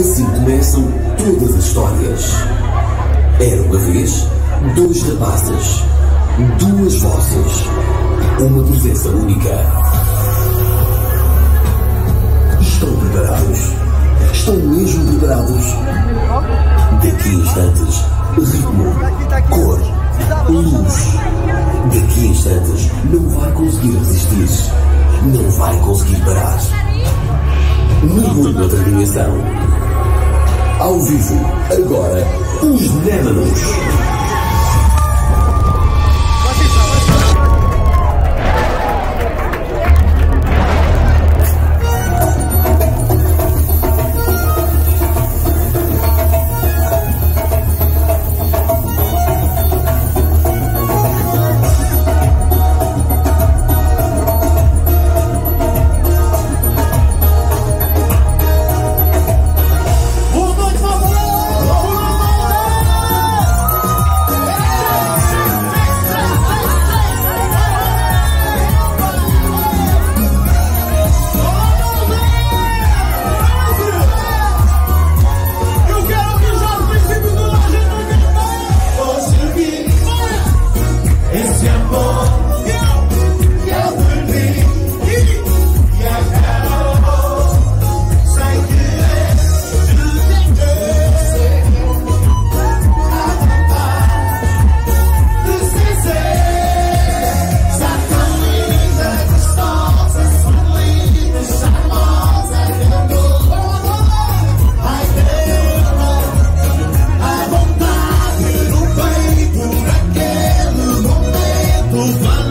Assim começam todas as histórias. Era uma vez dois rapazes, duas vozes, uma presença única. Estão preparados? Estão mesmo preparados? Daqui a instantes, ritmo, cor, luz. Daqui a instantes, não vai conseguir resistir. Não vai conseguir parar. Mergulho noutra dimensão. Ao vivo, agora, os Némanos. Rupa.